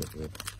Mm-hmm.